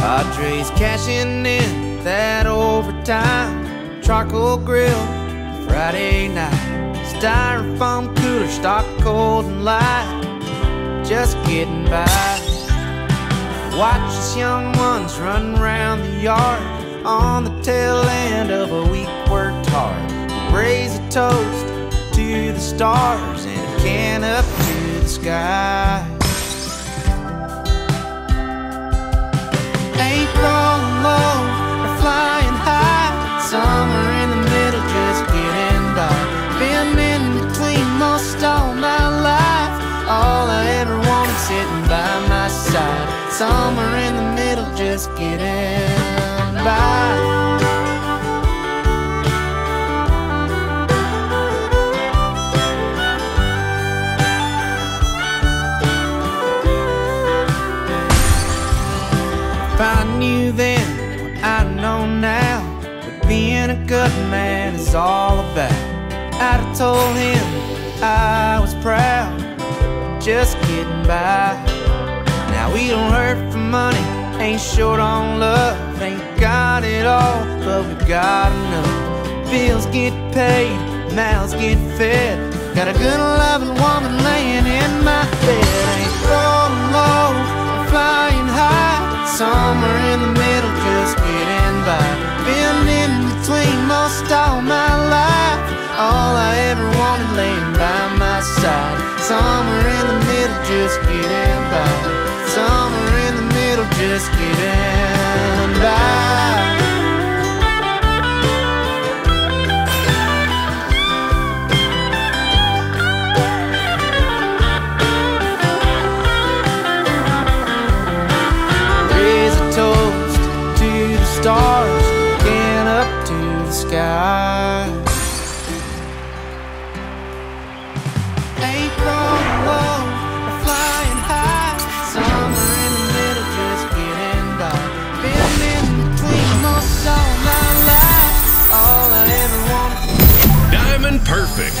Padres cashing in that overtime. Charcoal grill, Friday night. Styrofoam cooler, stock cold and light. Just getting by. Watch us young ones run around the yard on the tail end of a week worked hard. Raise a toast to the stars and a can up to the sky. Summer in the middle, just getting by. If I knew then what I know now, what being a good man is all about, I'd have told him I was proud, just getting by. We don't hurt for money, ain't short on love, ain't got it all, but we got enough. Bills get paid, mouths get fed. Got a good loving woman laying in my bed. Ain't rolling low, flying high. Somewhere in the middle, just getting by. Been in between most all my life. All I ever wanted laying by my side. Somewhere in the middle, just just getting by. Raise a toast to the stars and up to the sky. perfect.